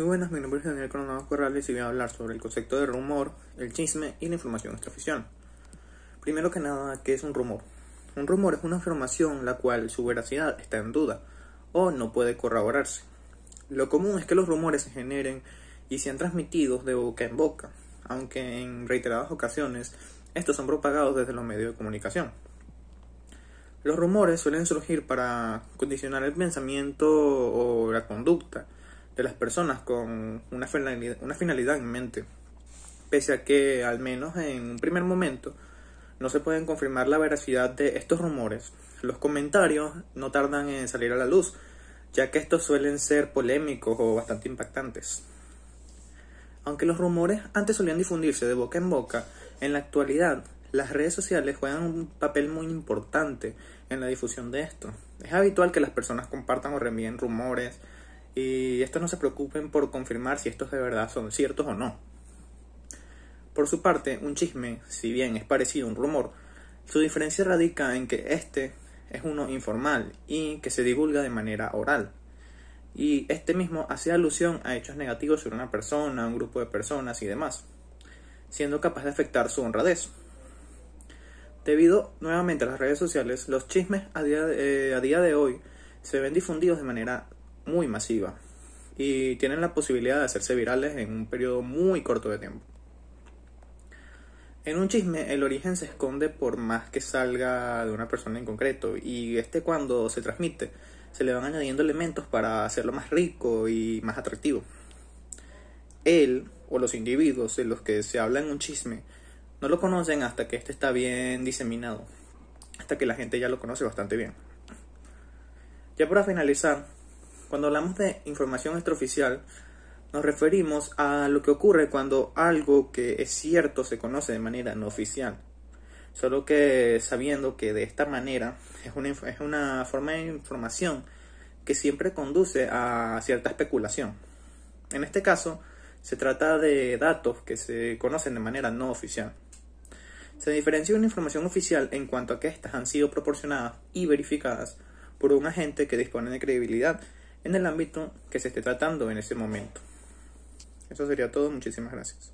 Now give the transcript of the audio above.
Muy buenas, mi nombre es Daniel Coronado Corrales y voy a hablar sobre el concepto de rumor, el chisme y la información extraoficial. Primero que nada, ¿qué es un rumor? Un rumor es una información la cual su veracidad está en duda o no puede corroborarse. Lo común es que los rumores se generen y sean transmitidos de boca en boca, aunque en reiteradas ocasiones estos son propagados desde los medios de comunicación. Los rumores suelen surgir para condicionar el pensamiento o la conducta de las personas con una finalidad, en mente, pese a que al menos en un primer momento no se pueden confirmar la veracidad de estos rumores. Los comentarios no tardan en salir a la luz, ya que estos suelen ser polémicos o bastante impactantes. Aunque los rumores antes solían difundirse de boca en boca, en la actualidad las redes sociales juegan un papel muy importante en la difusión de esto. Es habitual que las personas compartan o reenvíen rumores y estos no se preocupen por confirmar si estos de verdad son ciertos o no. Por su parte, un chisme, si bien es parecido a un rumor, su diferencia radica en que este es uno informal y que se divulga de manera oral. Y este mismo hace alusión a hechos negativos sobre una persona, un grupo de personas y demás, siendo capaz de afectar su honradez. Debido nuevamente a las redes sociales, los chismes a día, de, eh, a día de hoy se ven difundidos de manera muy masiva y tienen la posibilidad de hacerse virales en un periodo muy corto de tiempo. En un chisme el origen se esconde por más que salga de una persona en concreto y este cuando se transmite se le van añadiendo elementos para hacerlo más rico y más atractivo. Él o los individuos de los que se habla en un chisme no lo conocen hasta que este está bien diseminado, hasta que la gente ya lo conoce bastante bien. Ya para finalizar, cuando hablamos de información extraoficial, nos referimos a lo que ocurre cuando algo que es cierto se conoce de manera no oficial. Solo que sabiendo que de esta manera es una, es una forma de información que siempre conduce a cierta especulación. En este caso, se trata de datos que se conocen de manera no oficial. Se diferencia una información oficial en cuanto a que éstas han sido proporcionadas y verificadas por un agente que dispone de credibilidad en el ámbito que se esté tratando en ese momento. Eso sería todo, muchísimas gracias.